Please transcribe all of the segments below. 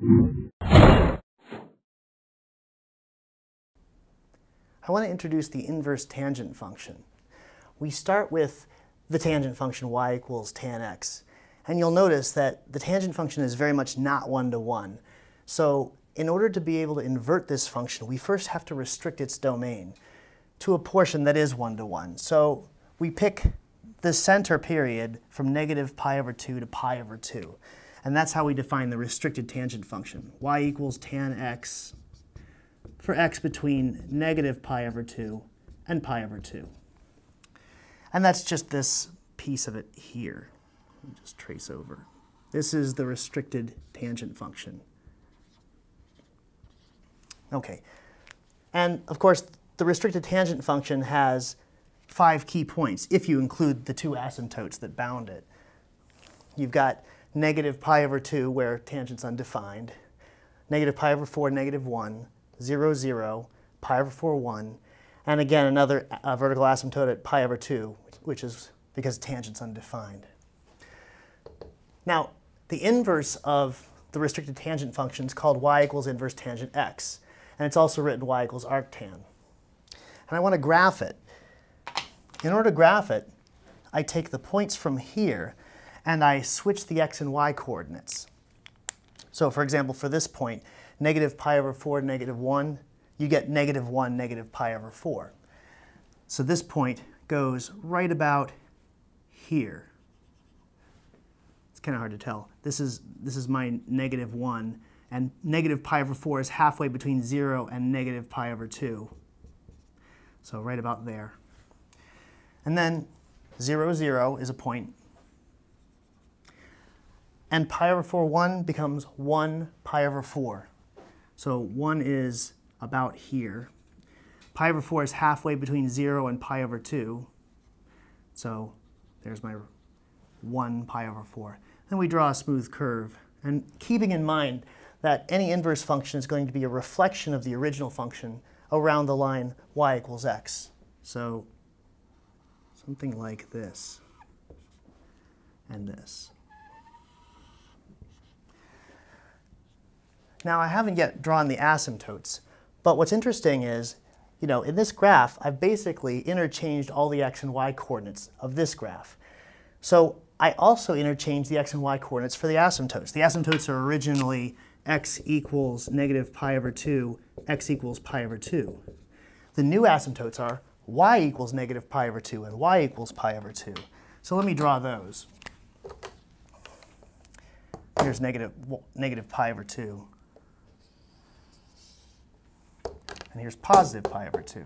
I want to introduce the inverse tangent function. We start with the tangent function y equals tan x. And you'll notice that the tangent function is very much not one-to-one. So in order to be able to invert this function, we first have to restrict its domain to a portion that is one-to-one. -one. So we pick the center period from negative pi over 2 to pi over 2. And that's how we define the restricted tangent function. y equals tan x for x between negative pi over 2 and pi over 2. And that's just this piece of it here. Just trace over. This is the restricted tangent function. Okay. And of course, the restricted tangent function has five key points, if you include the two asymptotes that bound it. You've got negative pi over 2, where tangent's undefined, negative pi over 4, negative 1, 0, 0, pi over 4, 1, and again another uh, vertical asymptote at pi over 2, which is because tangent's undefined. Now, the inverse of the restricted tangent function is called y equals inverse tangent x, and it's also written y equals arctan. And I want to graph it. In order to graph it, I take the points from here and I switch the x and y coordinates. So for example, for this point, negative pi over 4, negative 1, you get negative 1, negative pi over 4. So this point goes right about here. It's kind of hard to tell. This is, this is my negative 1, and negative pi over 4 is halfway between 0 and negative pi over 2. So right about there. And then 0, 0 is a point. And pi over 4, 1 becomes 1 pi over 4. So 1 is about here. Pi over 4 is halfway between 0 and pi over 2. So there's my 1 pi over 4. Then we draw a smooth curve. And keeping in mind that any inverse function is going to be a reflection of the original function around the line y equals x. So something like this and this. Now, I haven't yet drawn the asymptotes, but what's interesting is, you know, in this graph, I've basically interchanged all the x and y coordinates of this graph. So I also interchanged the x and y coordinates for the asymptotes. The asymptotes are originally x equals negative pi over 2, x equals pi over 2. The new asymptotes are y equals negative pi over 2 and y equals pi over 2. So let me draw those. Here's negative, negative pi over 2. And here's positive pi over 2.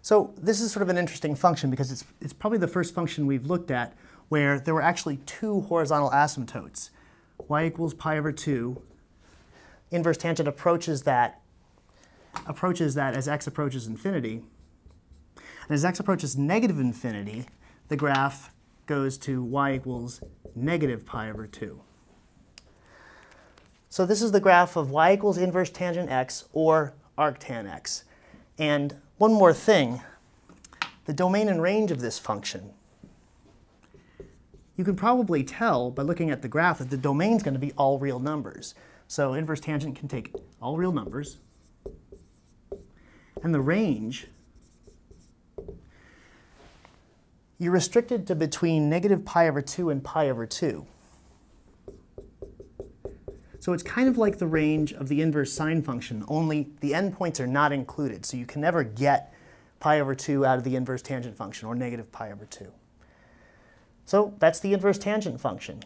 So this is sort of an interesting function because it's, it's probably the first function we've looked at where there were actually two horizontal asymptotes. y equals pi over 2. Inverse tangent approaches that, approaches that as x approaches infinity. And as x approaches negative infinity, the graph goes to y equals negative pi over 2. So this is the graph of y equals inverse tangent x or arctan x. And one more thing, the domain and range of this function. You can probably tell by looking at the graph that the domain is going to be all real numbers. So inverse tangent can take all real numbers. And the range you're restricted to between negative pi over 2 and pi over 2. So it's kind of like the range of the inverse sine function, only the endpoints are not included. So you can never get pi over 2 out of the inverse tangent function, or negative pi over 2. So that's the inverse tangent function.